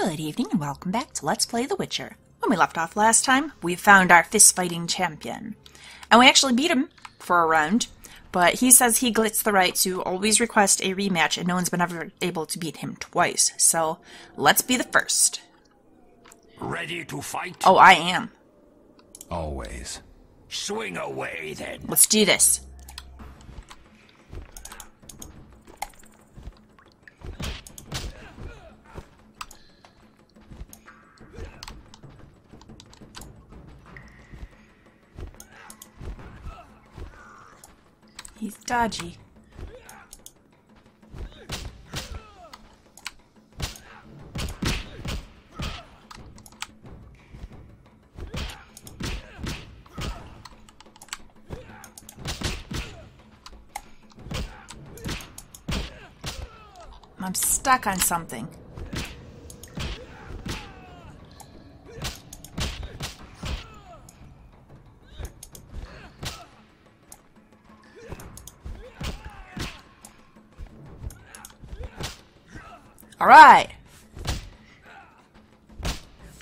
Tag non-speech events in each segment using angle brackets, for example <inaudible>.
Good evening and welcome back to Let's Play The Witcher. When we left off last time, we found our fist-fighting champion. And we actually beat him for a round, but he says he gets the right to always request a rematch and no one's been ever able to beat him twice. So, let's be the first. Ready to fight? Oh, I am. Always. Swing away then. Let's do this. He's dodgy. I'm stuck on something. Alright.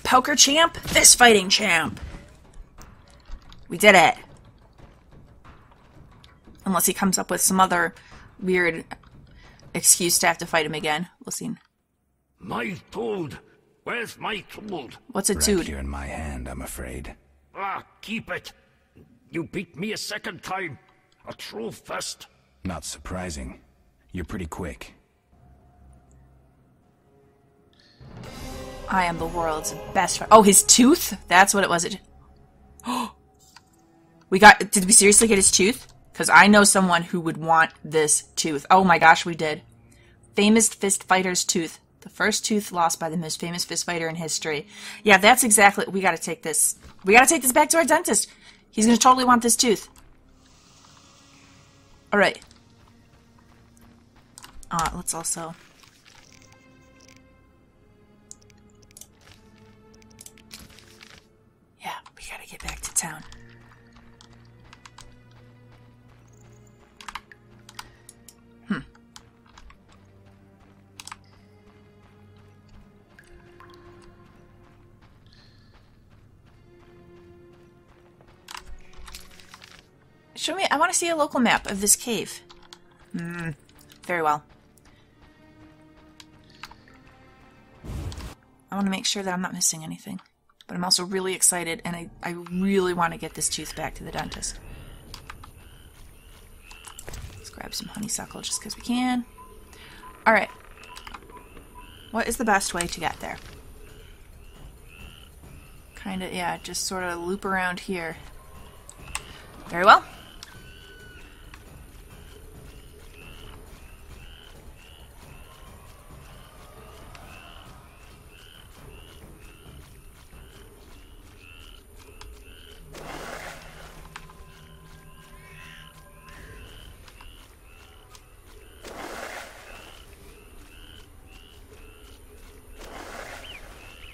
Poker champ, fist fighting champ. We did it. Unless he comes up with some other weird excuse to have to fight him again. We'll see. My toad. Where's my toad? What's a Right dude? here in my hand, I'm afraid. Ah, keep it. You beat me a second time. A true fist. Not surprising. You're pretty quick. I am the world's best. Fi- oh, his tooth? That's what it was. It. <gasps> we got. Did we seriously get his tooth? Because I know someone who would want this tooth. Oh my gosh, we did. Famous fist fighter's tooth. The first tooth lost by the most famous fist fighter in history. Yeah, that's exactly. We got to take this. We got to take this back to our dentist. He's gonna totally want this tooth. All right. Uh, let's also. Town. Hmm. Show me. I want to see a local map of this cave. Hmm. Very well. I want to make sure that I'm not missing anything. But I'm also really excited, and I, I really want to get this tooth back to the dentist. Let's grab some honeysuckle just because we can. Alright. What is the best way to get there? Kind of, yeah, just sort of loop around here. Very well.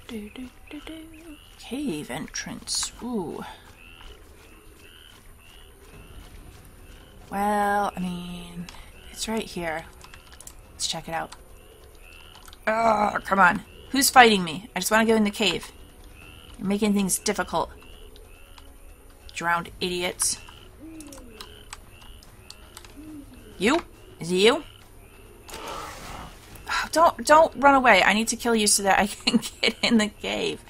Do, do, do, do. Cave entrance. Ooh. Well, I mean, it's right here. Let's check it out. Oh, come on. Who's fighting me? I just want to go in the cave. You're making things difficult. Drowned idiots. You? Is it you? Don't don't run away. I need to kill you so that I <laughs> can get in the cave.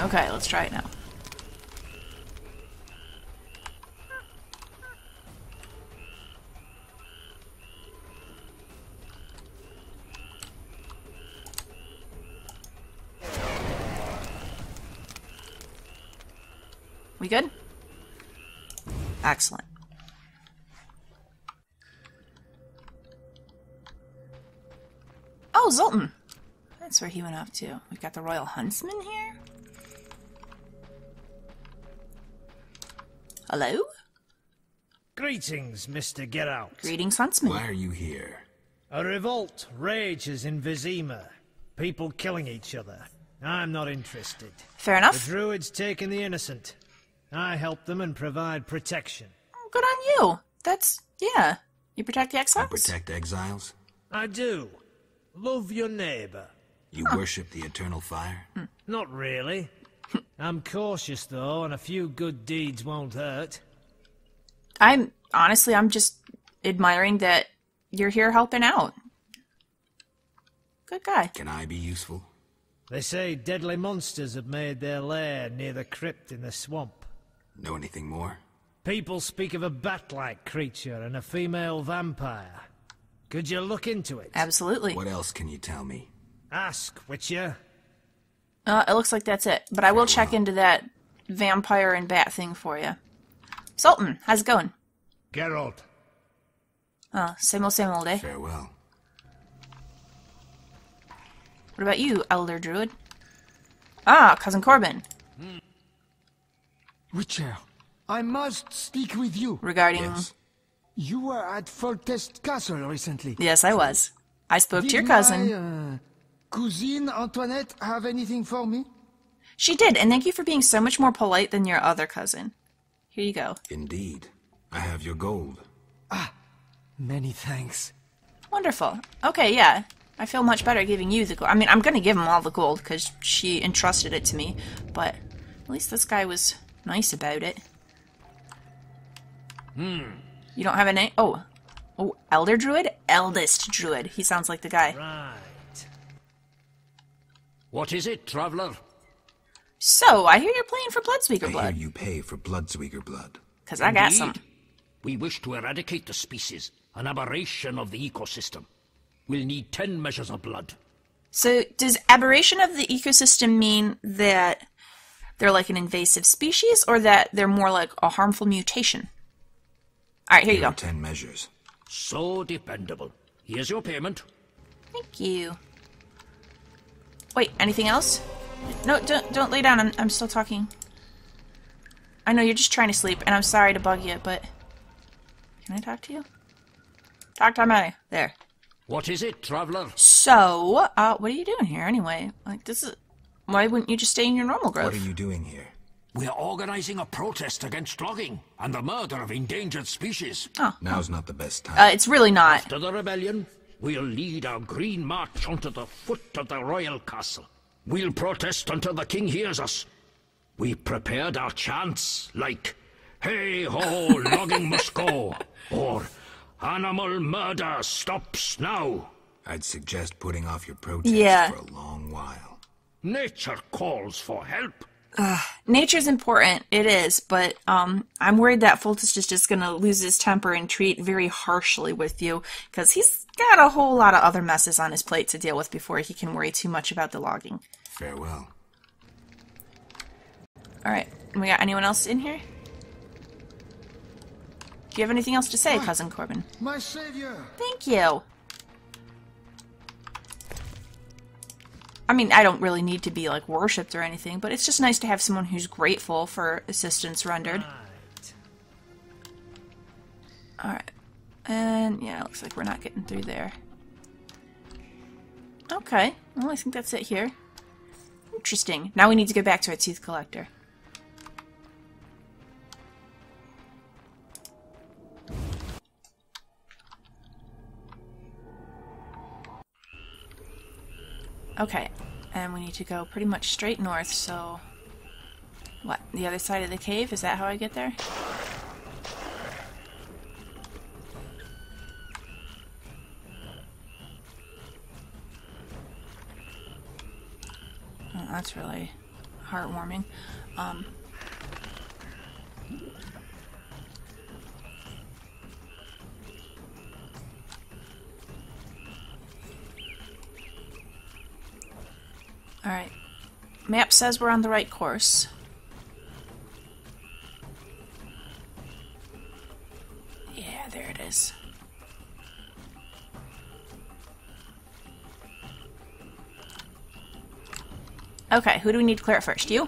Okay, let's try it now. We good? Excellent. Oh, Zoltan. That's where he went off to. We've got the Royal Huntsman here. Hello? Greetings, Mr. Geralt. Greetings, Huntsman. Why are you here? A revolt rages in Vizima. People killing each other. I'm not interested. Fair enough. The enough. druids taking the innocent. I help them and provide protection. Oh, good on you. That's, yeah. You protect the I exiles? protect exiles? I do. Love your neighbour. You worship the eternal fire? Not really. I'm cautious, though, and a few good deeds won't hurt. I'm honestly, I'm just admiring that you're here helping out. Good guy. Can I be useful? They say deadly monsters have made their lair near the crypt in the swamp. Know anything more? People speak of a bat-like creature and a female vampire. Could you look into it? Absolutely. What else can you tell me? Ask, Witcher. Uh, it looks like that's it. But I will check into that vampire and bat thing for you. Zoltan, how's it going? Geralt, Oh, same old, same old, eh? Farewell. What about you, Elder Druid? Ah, Cousin Corbin. Witcher, I must speak with you. Regarding. Yes. You were at Foltest Castle recently. Yes, I was. I spoke Did to your cousin. My, uh, cousine Antoinette have anything for me? She did, and thank you for being so much more polite than your other cousin. Here you go. Indeed. I have your gold. Ah, many thanks. Wonderful. Okay, yeah. I feel much better giving you the gold. I mean, I'm gonna give him all the gold because she entrusted it to me, but at least this guy was nice about it. Hmm. You don't have a name? Oh. Oh, Elder Druid? Eldest Druid. He sounds like the guy. Right. What is it, traveler? So, I hear you're playing for I Bloedzuiger hear Blood. you pay for Bloedzuiger blood. Because I got some. We wish to eradicate the species, an aberration of the ecosystem. We'll need ten measures of blood. So, does aberration of the ecosystem mean that they're like an invasive species, or that they're more like a harmful mutation? Alright, here you go. ten measures. So dependable. Here's your payment. Thank you. Wait, anything else? No, don't don't lay down. I'm I'm still talking. I know you're just trying to sleep, and I'm sorry to bug you, but can I talk to you? Talk to me. There. What is it, traveler? So, uh, what are you doing here anyway? Like this is. Why wouldn't you just stay in your normal growth? What are you doing here? We're organizing a protest against logging and the murder of endangered species. Oh. Now's not the best time. Uh, it's really not. After the rebellion, we'll lead our green march onto the foot of the royal castle. We'll protest until the king hears us. We prepared our chants like, Hey ho, <laughs> logging must go, or Animal murder stops now. I'd suggest putting off your protest Yeah. for a long while. Nature calls for help. Nature's important, it is, but um, I'm worried that Foltest is just gonna lose his temper and treat very harshly with you, because he's got a whole lot of other messes on his plate to deal with before he can worry too much about the logging. Farewell. Alright, we got anyone else in here? Do you have anything else to say, Cousin Corbin? My savior! Thank you. I mean, I don't really need to be like worshipped or anything, but it's just nice to have someone who's grateful for assistance rendered. Right. Alright. And yeah, it looks like we're not getting through there. Okay. Well, I think that's it here. Interesting. Now we need to go back to our teeth collector. Okay. And we need to go pretty much straight north, so... What? The other side of the cave? Is that how I get there? Oh, that's really heartwarming. Um, Alright. Map says we're on the right course. Yeah, there it is. Okay, who do we need to clear it first? You?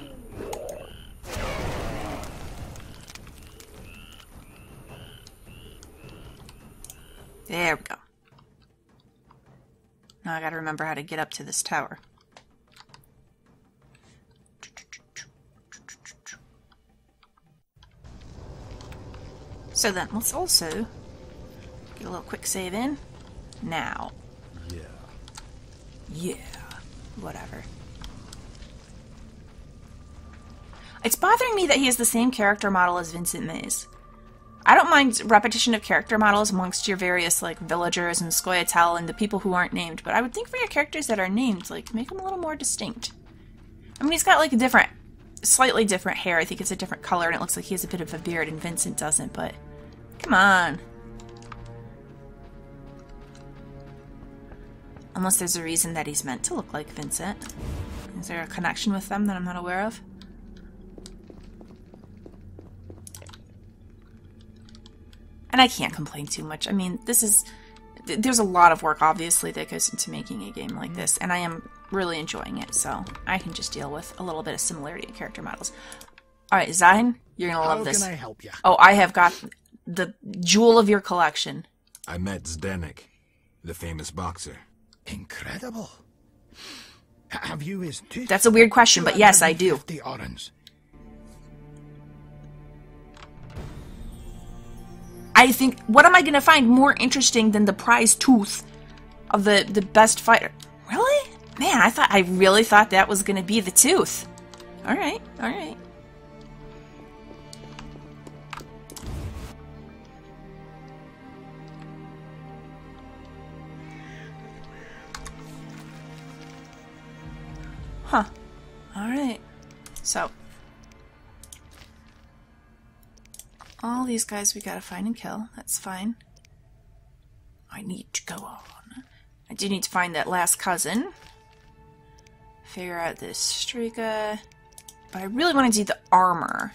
There we go. Now I gotta remember how to get up to this tower. So then, let's also get a little quick save in. Now, Yeah. Yeah. Whatever. It's bothering me that he has the same character model as Vincent Meis. I don't mind repetition of character models amongst your various like villagers and Scoia'tael and the people who aren't named, but I would think for your characters that are named, like make them a little more distinct. I mean, he's got like a different, slightly different hair. I think it's a different color, and it looks like he has a bit of a beard, and Vincent doesn't. But come on. Unless there's a reason that he's meant to look like Vincent. Is there a connection with them that I'm not aware of? And I can't complain too much. I mean, this is. th- There's a lot of work, obviously, that goes into making a game like this, and I am really enjoying it, so I can just deal with a little bit of similarity in character models. Alright, Zain, you're gonna love this. How can I help you? Oh, I have got the jewel of your collection. I met Zdenek, the famous boxer. Incredible. Have you his tooth? That's a weird question, but yes, I do. The orange. I think what am I gonna find more interesting than the prize tooth of the the best fighter? Really? Man, I thought I really thought that was gonna be the tooth. All right, all right. Huh. All right. So All these guys we gotta find and kill. That's fine. I need to go on. I do need to find that last cousin. Figure out this Striga. But I really want to do the armor.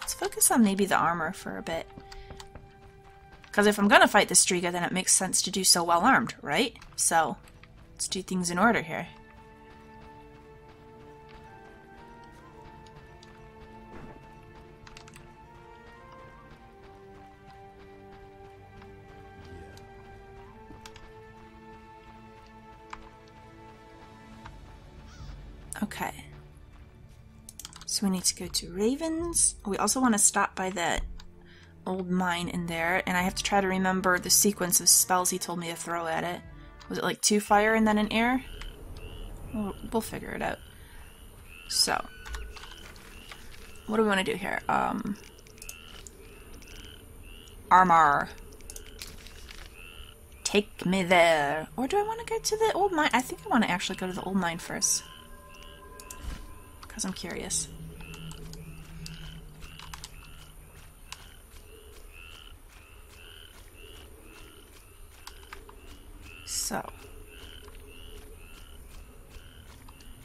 Let's focus on maybe the armor for a bit. Because if I'm gonna fight the Striga, then it makes sense to do so well armed, right? So, let's do things in order here. Okay. So we need to go to Ravens. We also want to stop by that old mine in there, and I have to try to remember the sequence of spells he told me to throw at it. Was it like two fire and then an air? We'll, we'll figure it out. So, what do we want to do here? Um, armor. Take me there. Or do I want to go to the old mine? I think I want to actually go to the old mine first. Because I'm curious. So.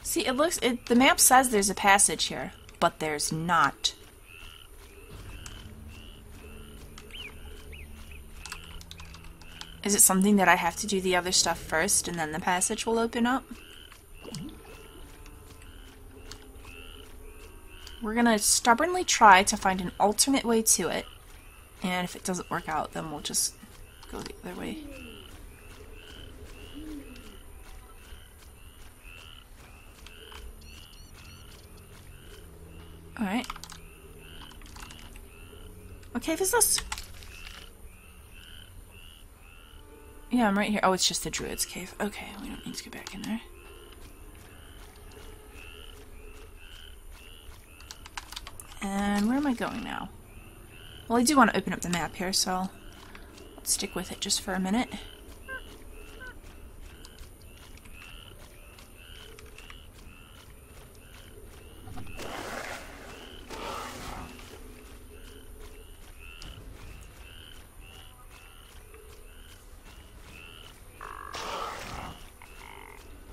See, it looks. It, the map says there's a passage here, but there's not. Is it something that I have to do the other stuff first and then the passage will open up? We're gonna stubbornly try to find an alternate way to it, and if it doesn't work out, then we'll just go the other way. Alright. What cave is this? Yeah, I'm right here. Oh, it's just the druid's cave. Okay, we don't need to go back in there. And where am I going now? Well, I do want to open up the map here, so let's stick with it just for a minute.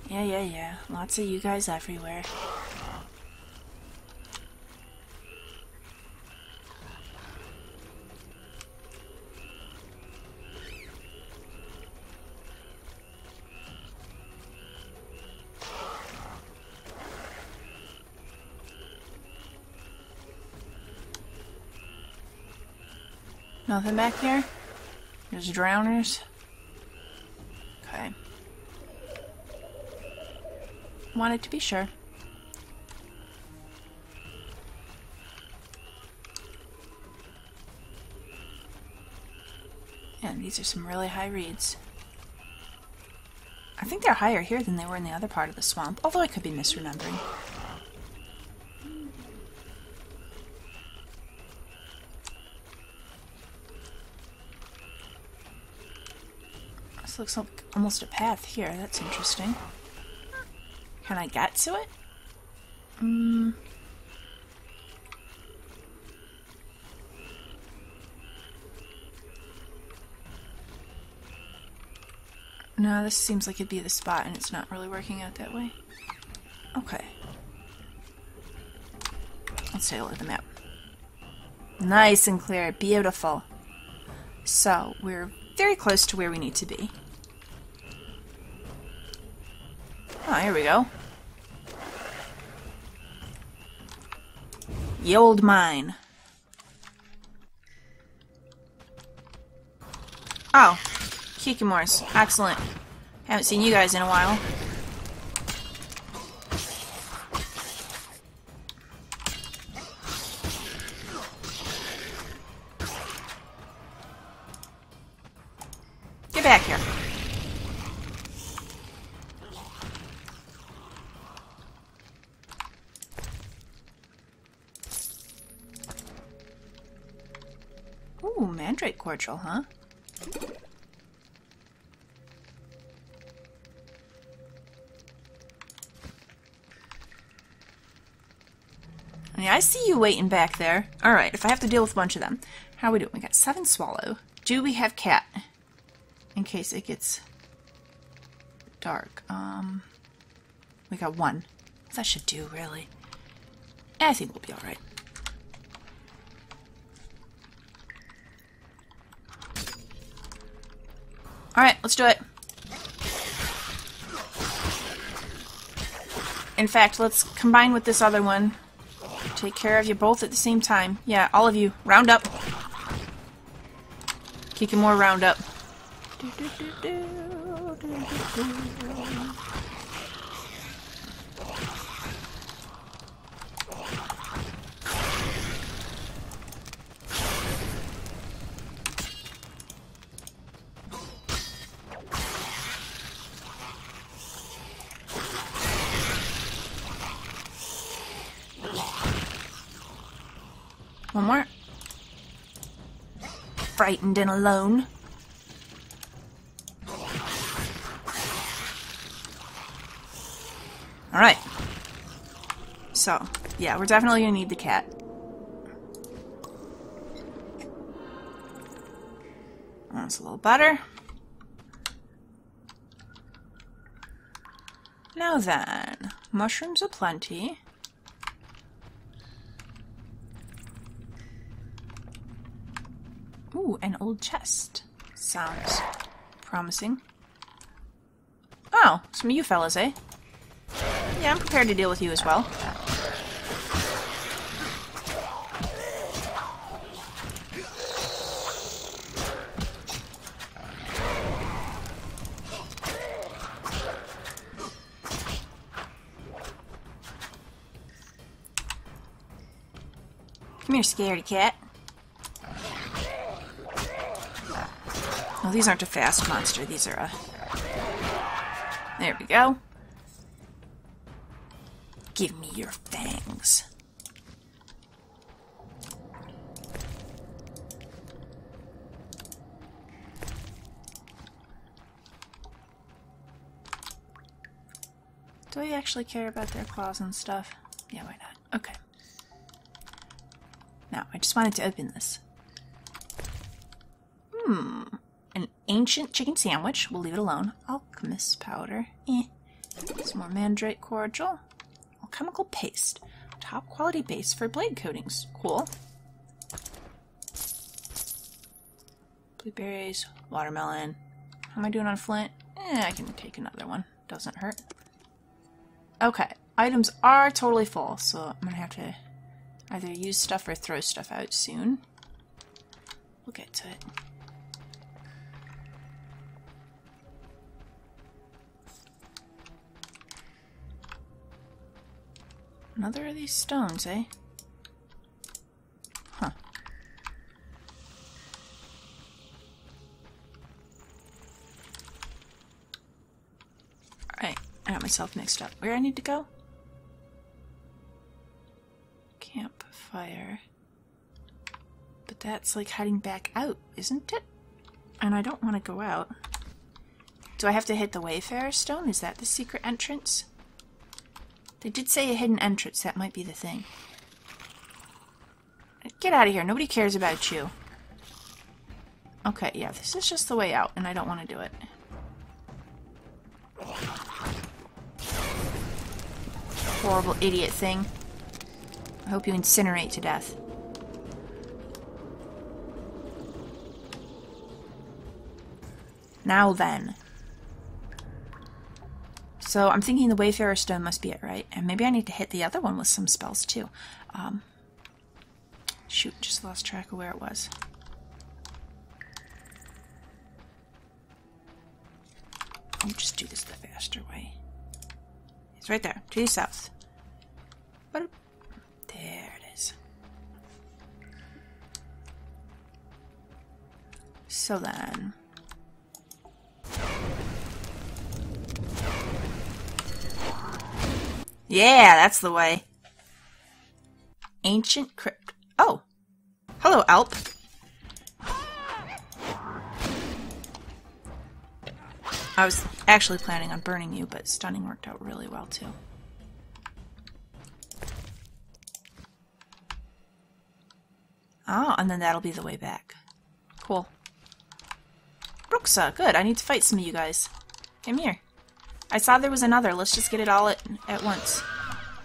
Yeah, yeah, yeah. Lots of you guys everywhere. Nothing back here? There's drowners? Okay. Wanted to be sure. And these are some really high reeds. I think they're higher here than they were in the other part of the swamp, although I could be misremembering. Looks like almost a path here. That's interesting. Can I get to it? Mm. No, this seems like it'd be the spot, and it's not really working out that way. Okay. Let's take a look at the map. Nice and clear. Beautiful. So, we're very close to where we need to be. Oh, here we go. The old mine. Oh, Kikimores. Excellent. Haven't seen you guys in a while. Cordial, huh? Yeah, I see you waiting back there. Alright, if I have to deal with a bunch of them. How are we doing? We got seven swallow. Do we have cat? In case it gets dark. Um, we got one. That should do, really. I think we'll be alright. Alright, let's do it. In fact, let's combine with this other one. Take care of you both at the same time. Yeah, all of you. Round up. Kikimore, round up. One more. Frightened and alone. Alright. So, yeah, we're definitely gonna need the cat. That's a little better. Now then, mushrooms aplenty. Ooh, an old chest. Sounds promising. Oh, some of you fellas, eh? Yeah, I'm prepared to deal with you as well. Come here, scaredy cat. Oh, these aren't a fast monster. These are a... There we go. Give me your fangs. Do I actually care about their claws and stuff? Yeah, why not? Okay. Now, I just wanted to open this. Hmm. An ancient chicken sandwich. We'll leave it alone. Alchemist powder. Eh. Some more mandrake cordial. Alchemical paste. Top quality base for blade coatings. Cool. Blueberries. Watermelon. How am I doing on flint? Eh, I can take another one. Doesn't hurt. Okay. Items are totally full, so I'm gonna have to either use stuff or throw stuff out soon. We'll get to it. Another of these stones, eh? Huh. Alright, I got myself mixed up. Where I need to go? Campfire. But that's like heading back out, isn't it? And I don't want to go out. Do I have to hit the Wayfarer Stone? Is that the secret entrance? They did say a hidden entrance. That might be the thing. Get out of here. Nobody cares about you. Okay, yeah, this is just the way out, and I don't want to do it. Horrible idiot thing. I hope you incinerate to death. Now then. So I'm thinking the Wayfarer Stone must be it, right? And maybe I need to hit the other one with some spells too. Um, shoot, just lost track of where it was. I'll just do this the faster way. It's right there, to the south. There it is. So then. Yeah, that's the way. Ancient crypt. Oh. Hello, Alp. I was actually planning on burning you, but stunning worked out really well too. Oh, and then that'll be the way back. Cool. Bruxa, good. I need to fight some of you guys. Come here. I saw there was another. Let's just get it all at, at once.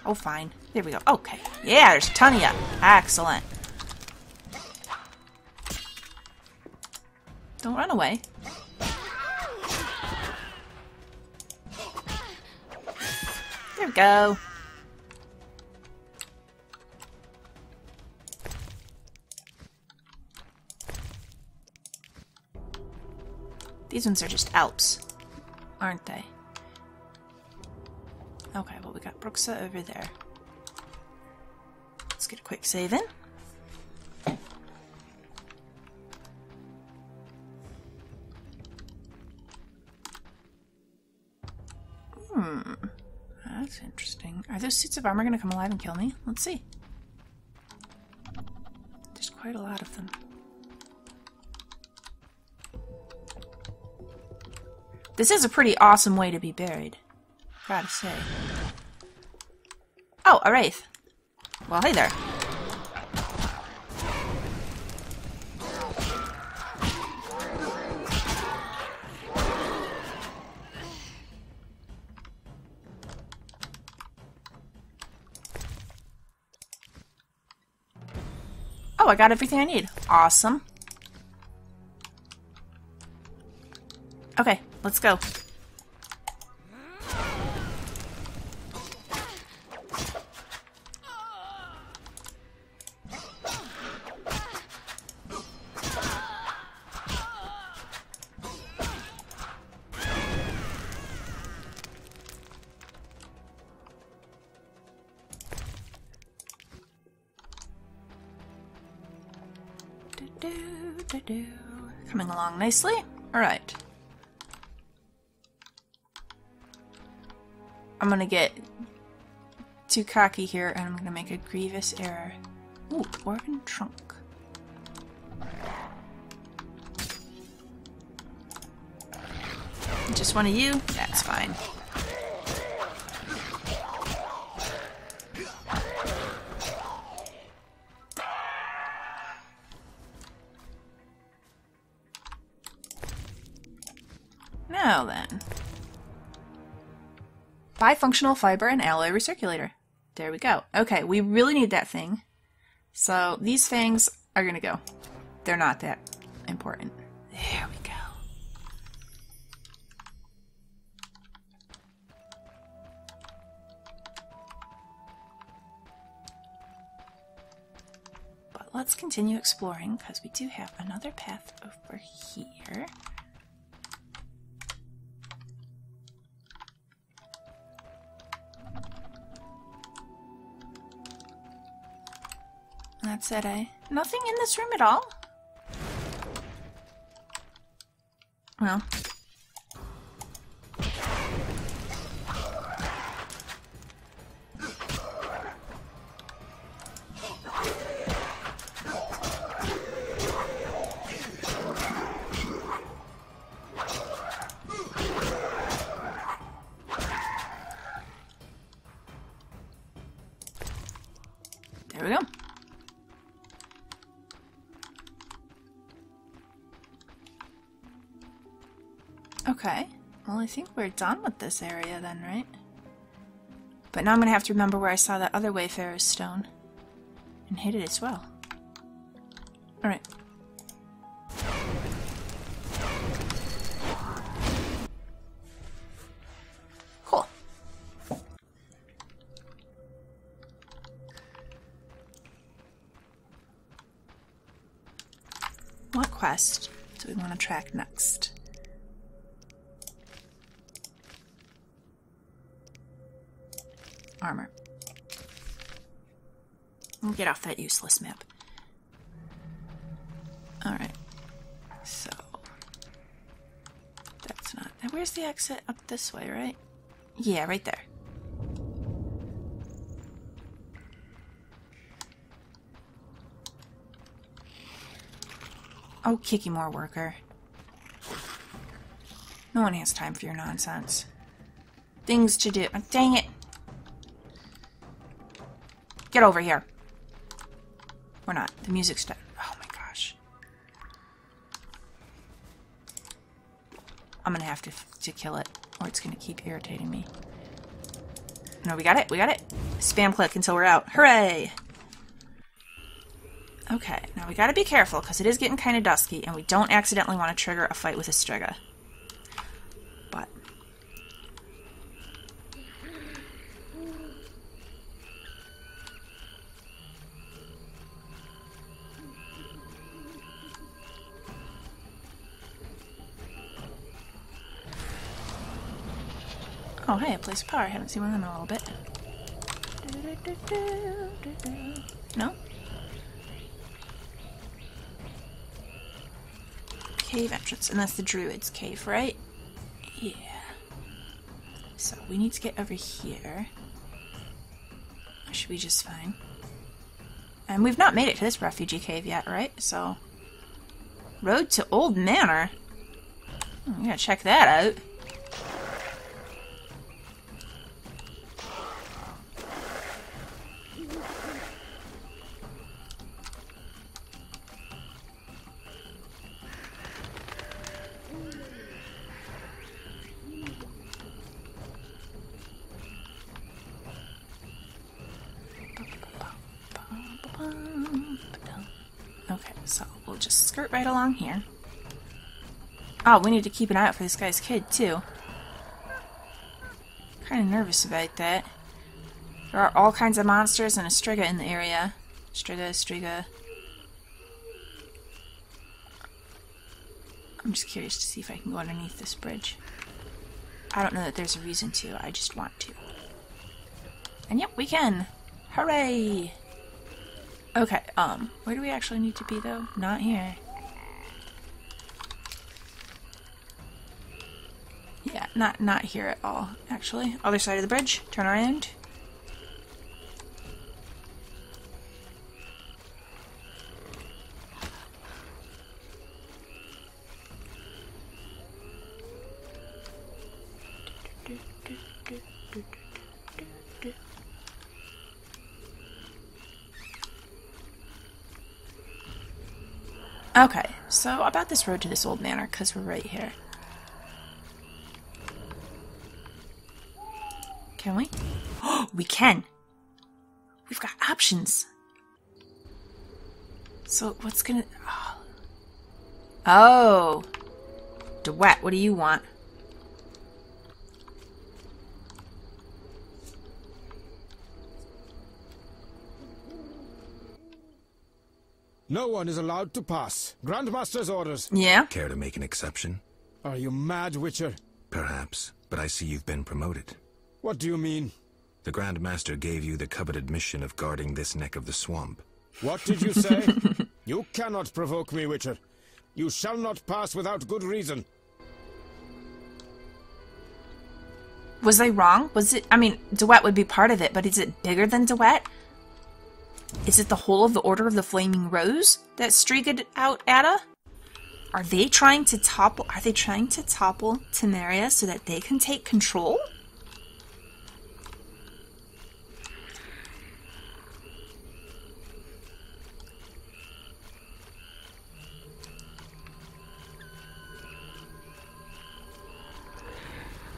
Oh, fine. There we go. Okay. Yeah, there's a ton of you. Excellent. Don't run away. There we go. These ones are just Alps, aren't they? Okay, well we got Bruxa over there. Let's get a quick save in. Hmm. That's interesting. Are those suits of armor going to come alive and kill me? Let's see. There's quite a lot of them. This is a pretty awesome way to be buried. Gotta say. Oh, a wraith. Well, hey there. Oh, I got everything I need. Awesome. Okay, let's go. Nicely. All right. I'm gonna get too cocky here and I'm gonna make a grievous error. Ooh, dwarven trunk. Just one of you? That's fine. Bifunctional fiber and alloy recirculator. There we go. Okay, we really need that thing. So these fangs are gonna go. They're not that important. There we go. But let's continue exploring because we do have another path over here. That's it, eh? Nothing in this room at all? Well. There we go. Okay. Well, I think we're done with this area then, right? But now I'm gonna have to remember where I saw that other Wayfarer's stone. And hit it as well. Alright. Cool. What quest do we want to track next? Armor. We'll get off that useless map. Alright. So. That's not. Where's the exit? Up this way, right? Yeah, right there. Oh, kikimore worker. No one has time for your nonsense. Things to do. Oh, dang it. Get over here. We're not. The music's dead. Oh my gosh. I'm gonna have to, to kill it, or it's gonna keep irritating me. No, we got it. We got it. Spam click until we're out. Hooray! Okay, now we gotta be careful because it is getting kind of dusky, and we don't accidentally want to trigger a fight with a Striga. But Hey, place power. I haven't seen one in a little bit. No? Cave entrance, and that's the Druid's cave, right? Yeah. So we need to get over here. Should be just fine. And we've not made it to this refugee cave yet, right? So. Road to Old Manor. Hmm, I'm gonna check that out. Okay, so we'll just skirt right along here. Oh, we need to keep an eye out for this guy's kid, too. Kind of nervous about that. There are all kinds of monsters and a Striga in the area. Striga, Striga. I'm just curious to see if I can go underneath this bridge. I don't know that there's a reason to, I just want to. And yep, we can! Hooray! Okay, um, where do we actually need to be though? Not here. Yeah, not not here at all, actually. Other side of the bridge, turn around. Okay, so about this road to this old manor, because we're right here. Can we? Oh, <gasps> we can! We've got options! So, what's gonna... Oh. oh. What do you want? No one is allowed to pass. Grandmaster's orders. Yeah? Care to make an exception? Are you mad, Witcher? Perhaps, but I see you've been promoted. What do you mean? The Grandmaster gave you the coveted mission of guarding this neck of the swamp. What did you say? <laughs> you cannot provoke me, Witcher. You shall not pass without good reason. Was I wrong? Was it... I mean, De Wett would be part of it, but is it bigger than De Wett? Is it the whole of the Order of the Flaming Rose that streaked out Adda? Are they trying to topple... Are they trying to topple Temeria so that they can take control?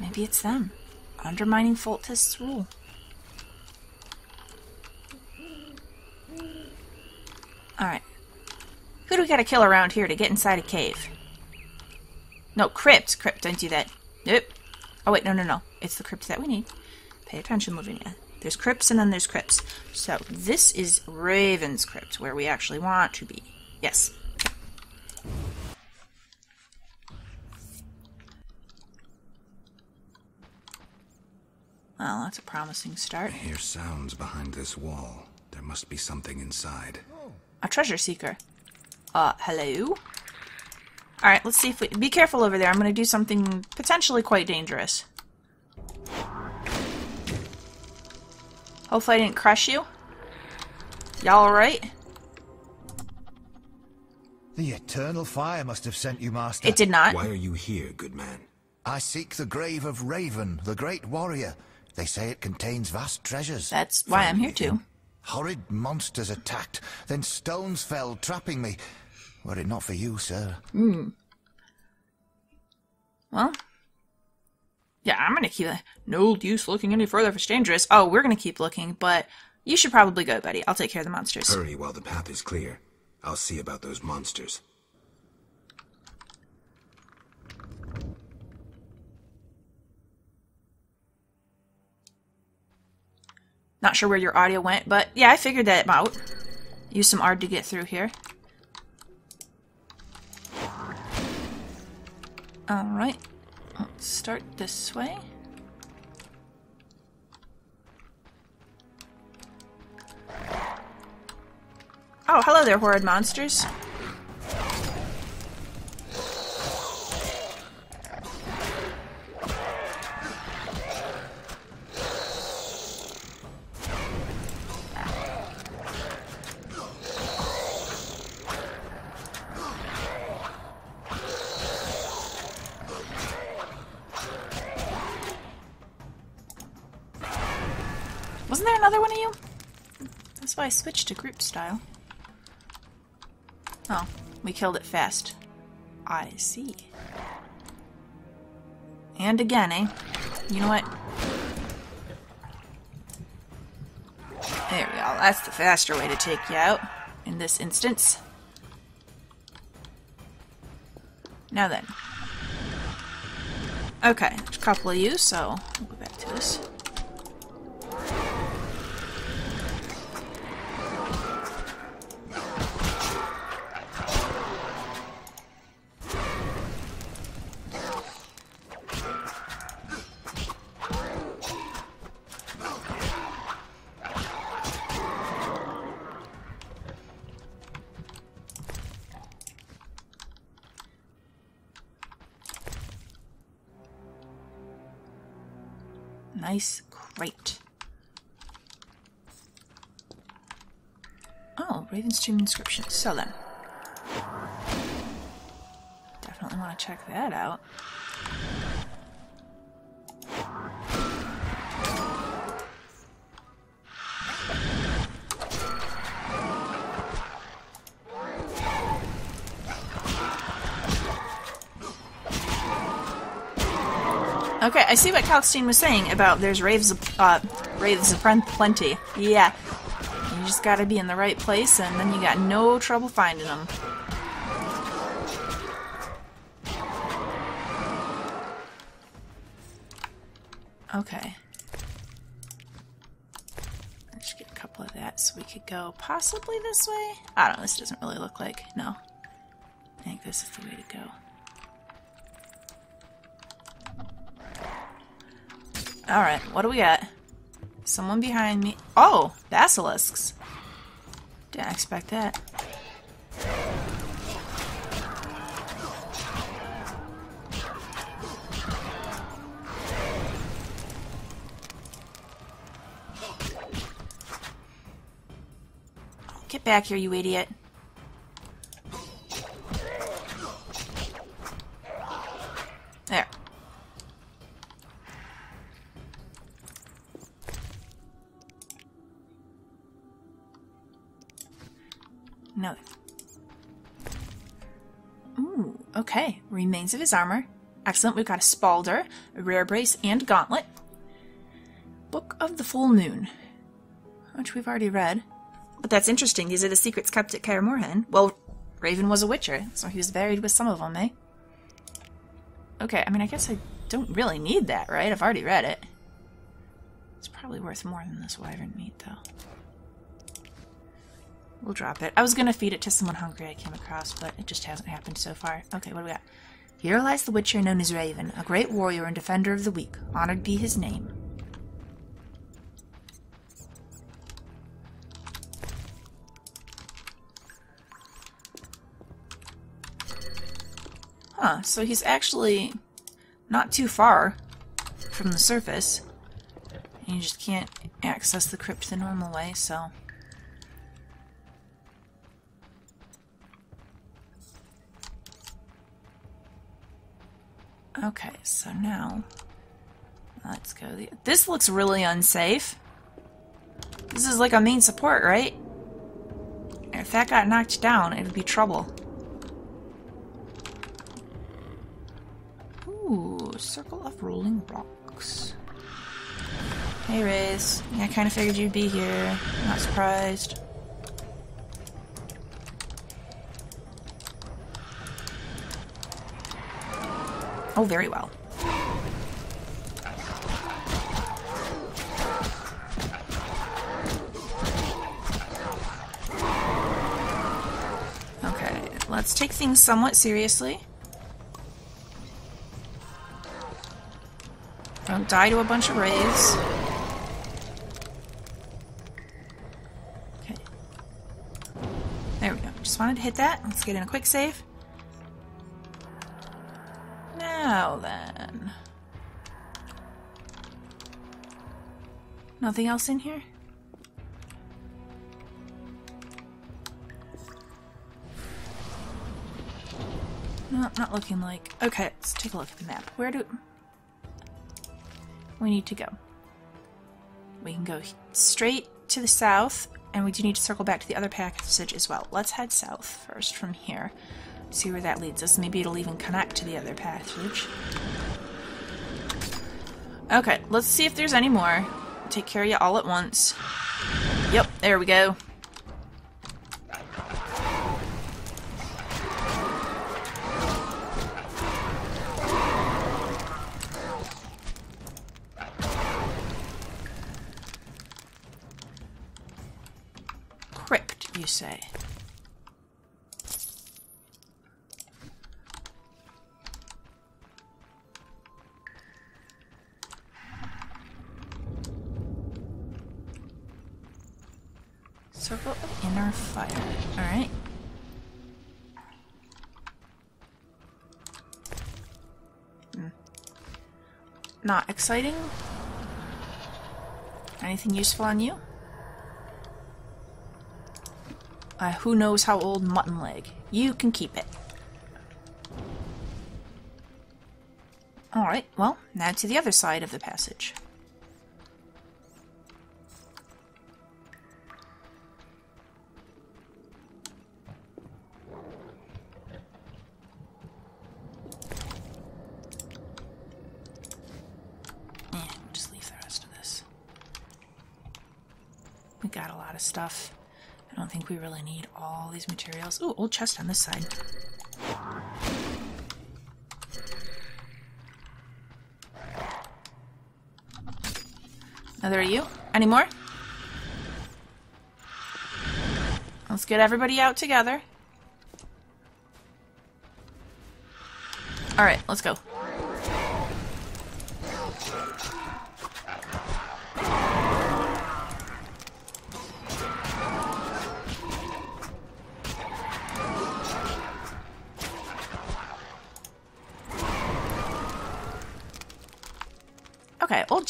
Maybe it's them. Undermining Foltest's rule. Alright. Who do we gotta kill around here to get inside a cave? No, crypt. Crypt, don't do that. Nope. Oh, wait, no, no, no. It's the crypt that we need. Pay attention, Lavinia. There's crypts and then there's crypts. So, this is Raven's crypt, where we actually want to be. Yes. Well, that's a promising start. I hear sounds behind this wall. There must be something inside. A treasure seeker. Uh, hello? Alright, let's see if we... Be careful over there. I'm gonna do something potentially quite dangerous. Hopefully I didn't crush you. Y'all alright? The eternal fire must have sent you, Master. It did not. Why are you here, good man? I seek the grave of Raven, the great warrior. They say it contains vast treasures. That's why I'm here too. Horrid monsters attacked, then stones fell, trapping me. Were it not for you, sir. Hmm. Well, yeah, I'm gonna keep. No use looking any further if it's dangerous. Oh, we're gonna keep looking, but you should probably go, buddy. I'll take care of the monsters. Hurry while the path is clear. I'll see about those monsters. Not sure where your audio went, but yeah, I figured that out. Use some Aard to get through here. Alright. Let's start this way. Oh, hello there, horrid monsters. I switched to group style. Oh, we killed it fast. I see. And again, eh? You know what? There we go. That's the faster way to take you out in this instance. Now then. Okay, a couple of you, so Nice crate. Oh, Raven's Tomb inscription. So then. Definitely want to check that out. Okay, I see what Kalkstein was saying about there's raves, uh, raves of plen- plenty. Yeah, you just gotta be in the right place, and then you got no trouble finding them. Okay. Let's get a couple of that so we could go possibly this way. I don't know, this doesn't really look like. No. I think this is the way to go. Alright, what do we got? Someone behind me. Oh, basilisks. Didn't expect that. Get back here, you idiot. No. Ooh, okay. Remains of his armor. Excellent. We've got a Spaulder, a Rerebrace, and Gauntlet. Book of the Full Moon, which we've already read. But that's interesting. These are the secrets kept at Kaer Morhen. Well, Raven was a Witcher, so he was buried with some of them, eh? Okay, I mean, I guess I don't really need that, right? I've already read it. It's probably worth more than this wyvern meat, though. We'll drop it. I was gonna feed it to someone hungry I came across, but it just hasn't happened so far. Okay, what do we got? Here lies the Witcher known as Raven, a great warrior and defender of the weak. Honored be his name. Huh, so he's actually not too far from the surface. And you just can't access the crypt the normal way, so... Okay, so now... Let's go... The this looks really unsafe. This is like a main support, right? If that got knocked down, it would be trouble. Ooh, circle of rolling rocks. Hey, Riz. Yeah, I kind of figured you'd be here. Not surprised. Oh, very well. Okay, let's take things somewhat seriously. Don't die to a bunch of rays. Okay. There we go. Just wanted to hit that. Let's get in a quick save. Now then. Nothing else in here? No, not looking like. Okay, let's take a look at the map. Where do we need to go? We can go straight to the south, and we do need to circle back to the other passage as well. Let's head south first from here. See where that leads us. Maybe it'll even connect to the other passage. Okay, let's see if there's any more. Take care of you all at once. Yep, there we go. Exciting. Anything useful on you? Uh, who knows how old mutton leg? You can keep it. Alright, well, now to the other side of the passage. We really need all these materials. Ooh, old chest on this side. Another you? Any more? Let's get everybody out together. Alright, let's go.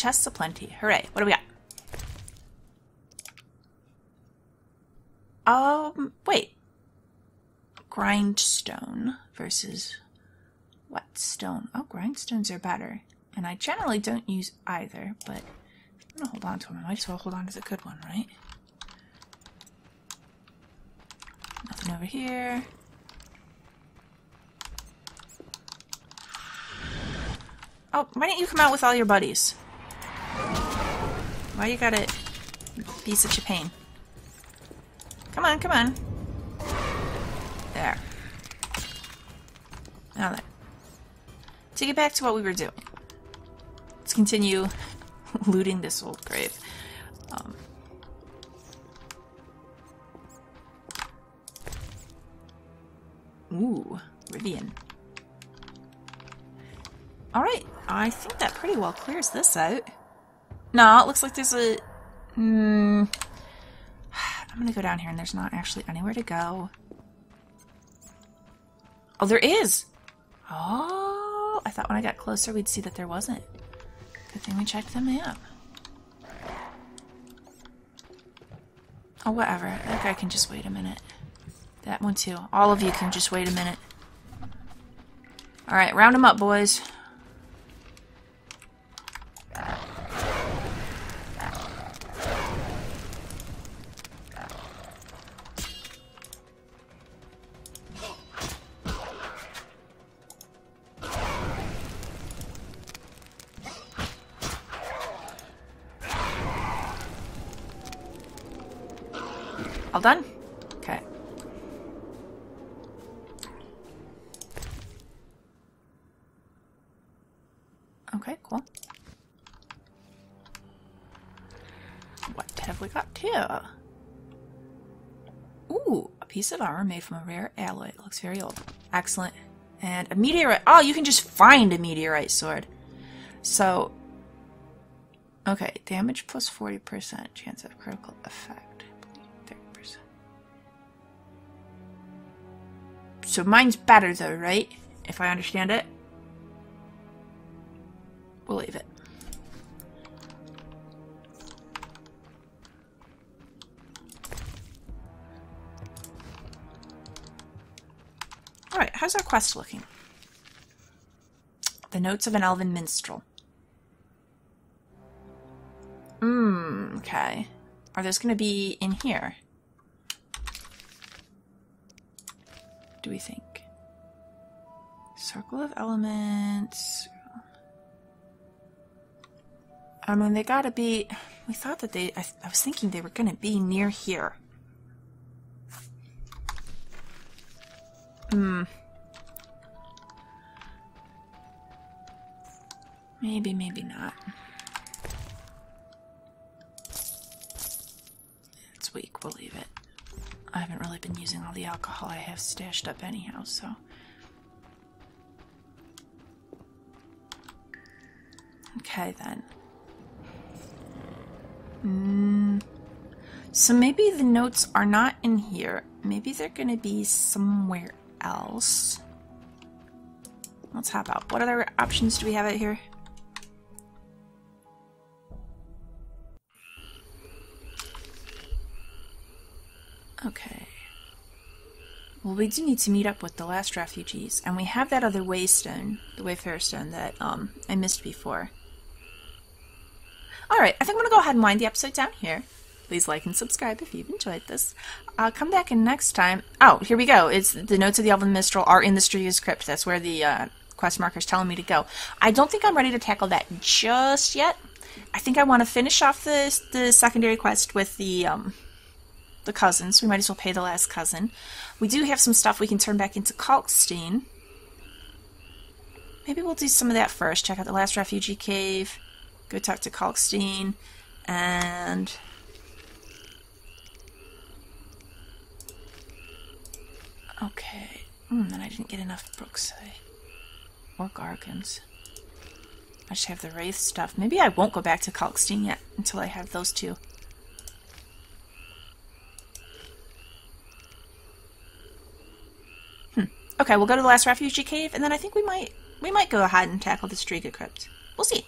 Chests aplenty. Hooray. What do we got? Um, wait. Grindstone versus whetstone. Oh, grindstones are better. And I generally don't use either, but I'm gonna hold on to them. I might as well hold on to the good one, right? Nothing over here. Oh, why didn't you come out with all your buddies? Why you gotta be such a pain? Come on, come on. There. Now then. To get back to what we were doing. Let's continue <laughs> looting this old grave. Um, ooh, Rivian. Alright, I think that pretty well clears this out. No, it looks like there's a... Hmm... I'm gonna go down here and there's not actually anywhere to go. Oh, there is! Oh, I thought when I got closer we'd see that there wasn't. Good thing we checked the map. Oh, whatever. That guy can just wait a minute. That one too. All of you can just wait a minute. Alright, round them up, boys. Of armor made from a rare alloy. It looks very old. Excellent. And a meteorite. Oh, you can just find a meteorite sword. So, okay, damage plus 40%, chance of critical effect. 30%. So mine's better though, right? If I understand it. We'll leave it. Alright, how's our quest looking? The Notes of an Elven Minstrel. Mmm, okay. Are those going to be in here? Do we think? Circle of Elements. I mean, they gotta be. We thought that they. I, I was thinking they were gonna be near here. Hmm. Maybe, maybe not. It's weak, we'll leave it. I haven't really been using all the alcohol I have stashed up anyhow, so. Okay, then. Mm. So maybe the notes are not in here. Maybe they're gonna be somewhere else. Let's hop out. What other options do we have out here? Okay. Well, we do need to meet up with the last refugees, and we have that other waystone, the Wayfarer Stone, that um, I missed before. Alright, I think I'm going to go ahead and wind the episode down here. Please like and subscribe if you've enjoyed this. Uh, come back in next time. Oh, here we go. It's the notes of the Elven Minstrel are in the Stygia's Crypt. That's where the uh, quest marker's telling me to go. I don't think I'm ready to tackle that just yet. I think I want to finish off the the secondary quest with the um, the cousins. We might as well pay the last cousin. We do have some stuff we can turn back into Kalkstein. Maybe we'll do some of that first. Check out the last refugee cave. Go talk to Kalkstein. And... Okay. Mm, then I didn't get enough Brookside. Or Gargans. I should have the Wraith stuff. Maybe I won't go back to Kalkstein yet until I have those two. Hmm. Okay, we'll go to the last refugee cave, and then I think we might we might go ahead and tackle the Striga crypt. We'll see.